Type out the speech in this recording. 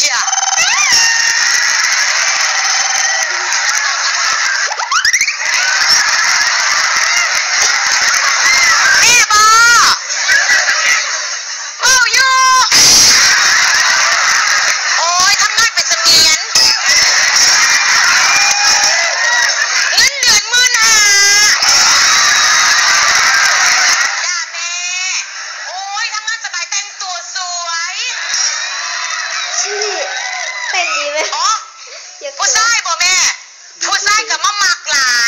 Yeah. ชื่อเป็นดีไหมอ๋ออย่าเขิผู้นชายบ่แม่ ผู้ชายกับมามักหลาย